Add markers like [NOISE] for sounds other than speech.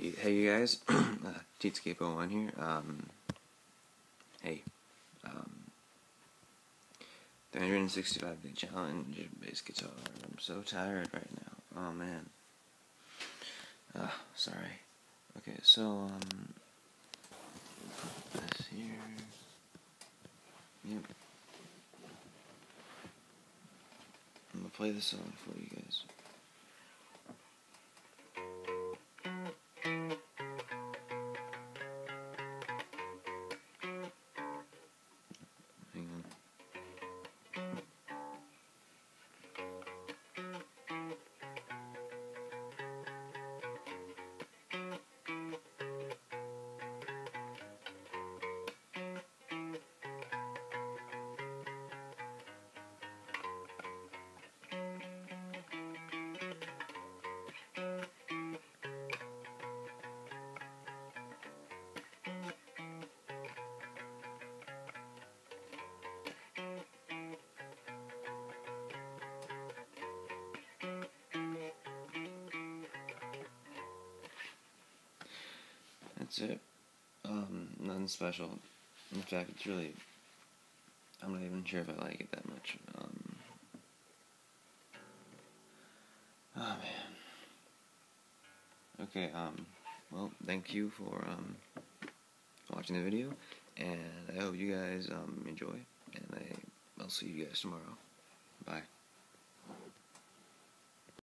Hey, you guys, [CLEARS THROAT] uh, Cheatscape01 here, um, hey, um, 365 day challenge, bass guitar, I'm so tired right now, oh man, uh, sorry, okay, so, um, put this here, yep, I'm gonna play the song for you guys. That's it. Um, nothing special. In fact, it's really. I'm not even sure if I like it that much. Um, oh man. Okay. Um. Well, thank you for um watching the video, and I hope you guys um enjoy. And I I'll see you guys tomorrow. Bye.